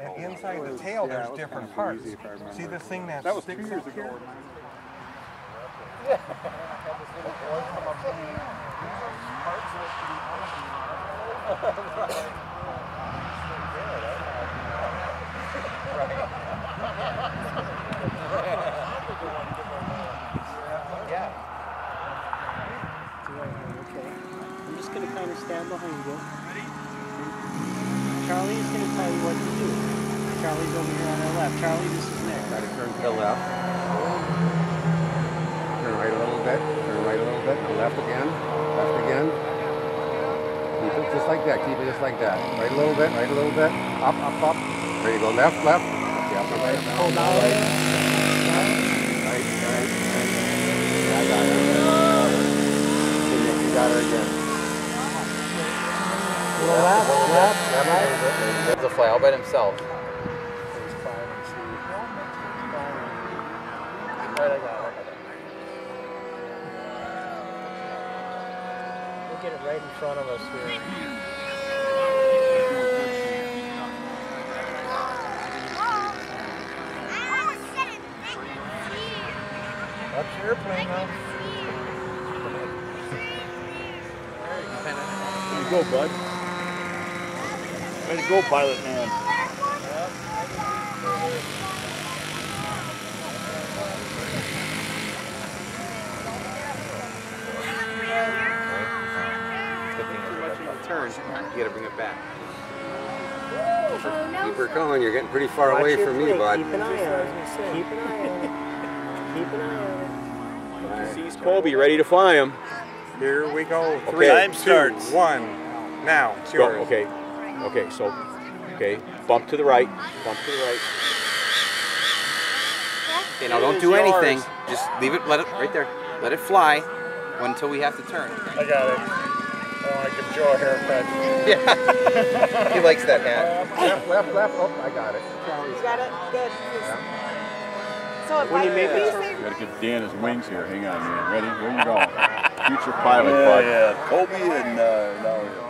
And inside the tail, there's different parts. See this thing that, That was sticks two years up ago. here? Okay. I'm just gonna kind of stand behind you. Charlie is gonna tell you what to do. Charlie's over here on our left. Charlie, this is Nick. Gotta turn to the left. Turn right a little bit. Turn right a little bit. And left again. Left again. Keep it just like that. Keep it just like that. Right a little bit. Right a little bit. Up, up, up. Ready to go left, left. And right. Hold on. right. Right, right, right. Yeah, I got it. Okay, Nick, you got her again. Left, left. There's a fly all by himself. Right, I it. We'll get it right in front of us here. That's the airplane now. There you go, bud. Way to go, pilot man. Yep. Too much in the turn. You gotta bring it back. Oh, Keep her going. You're getting pretty far Watch away your from me, plate. bud. Keep an eye on it. Keep an eye on it. Keep an eye on it. Colby, ready to fly him. Here we go. Three, Time two, starts. one. Now, it's Go. Okay. Okay. So, okay. Bump to the right. Bump to the right. Okay, now don't do anything. yours. Just leave it. Let it right there. Let it fly until we have to turn. I got it. Oh I want to give Joe a haircut. Yeah. he likes that hat. Left, left, left. Oh, I got it. You got it? Good. So if When I you make it say Gotta give Dan his wings here. Hang on, man. Ready? Here you going? Future pilot, Yeah, bud. yeah. Colby and uh, now